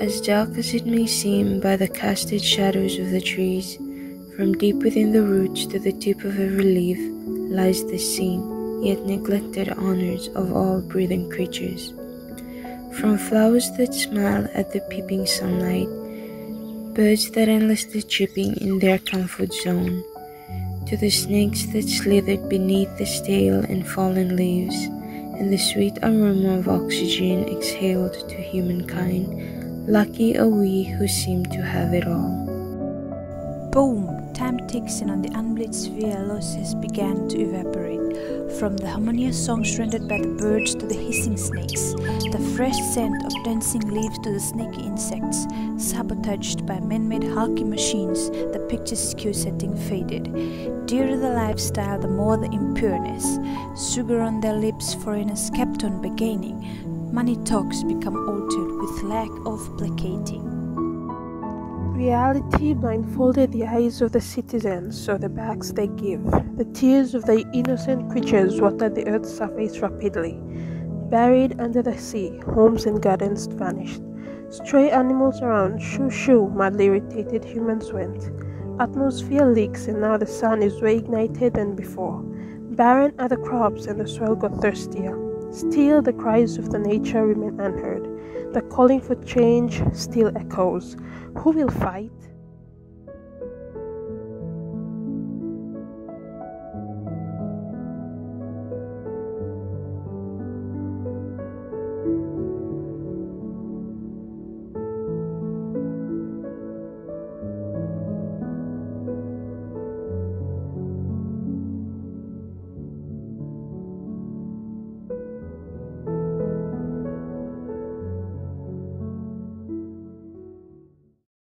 As dark as it may seem by the casted shadows of the trees, from deep within the roots to the tip of every leaf lies the seen, yet neglected honors of all breathing creatures. From flowers that smile at the peeping sunlight, birds that endlessly chirping in their comfort zone, to the snakes that slithered beneath the stale and fallen leaves, and the sweet aroma of oxygen exhaled to humankind, lucky are we who seem to have it all. Boom! Time ticks and on the unblitzed has began to evaporate. From the harmonious songs rendered by the birds to the hissing snakes, the fresh scent of dancing leaves to the snaky insects, sabotaged by man-made hulky machines, the picture's skew setting faded. Dearer the lifestyle, the more the impureness. Sugar on their lips, foreigners kept on beginning. Money talks become altered with lack of placating. Reality blindfolded the eyes of the citizens of the backs they give. The tears of the innocent creatures watered the earth's surface rapidly. Buried under the sea, homes and gardens vanished. Stray animals around, shoo shoo, madly irritated humans went. Atmosphere leaks, and now the sun is reignited than before. Barren are the crops, and the soil got thirstier. Still, the cries of the nature remain unheard. The calling for change still echoes. Who will fight?